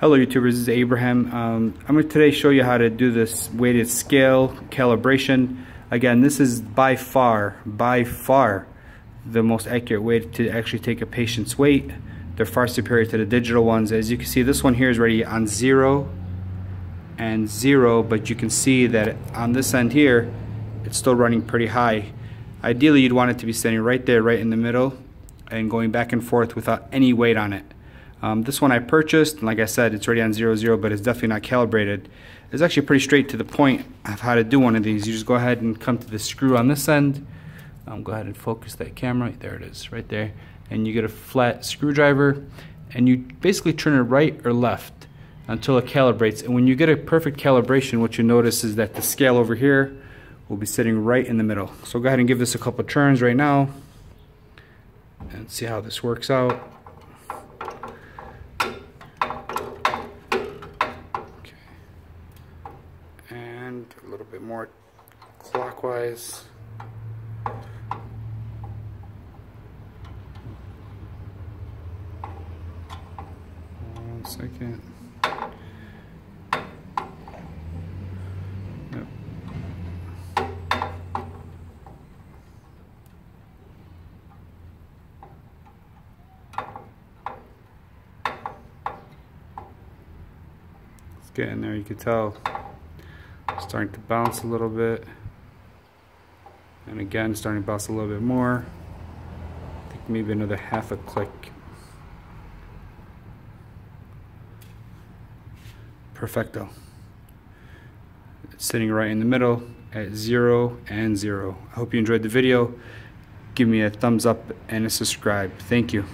Hello YouTubers, this is Abraham. Um, I'm going to today show you how to do this weighted scale calibration. Again, this is by far, by far the most accurate way to actually take a patient's weight. They're far superior to the digital ones. As you can see, this one here is already on zero and zero, but you can see that on this end here, it's still running pretty high. Ideally, you'd want it to be standing right there, right in the middle, and going back and forth without any weight on it. Um, this one I purchased, and like I said, it's already on 0, 0, but it's definitely not calibrated. It's actually pretty straight to the point of how to do one of these. You just go ahead and come to the screw on this end. Um, go ahead and focus that camera. There it is, right there. And you get a flat screwdriver, and you basically turn it right or left until it calibrates. And when you get a perfect calibration, what you notice is that the scale over here will be sitting right in the middle. So go ahead and give this a couple turns right now and see how this works out. And a little bit more clockwise. One second. Yep. It's getting there, you can tell starting to bounce a little bit. And again starting to bounce a little bit more. I think maybe another half a click. Perfecto. It's sitting right in the middle at zero and zero. I hope you enjoyed the video. Give me a thumbs up and a subscribe. Thank you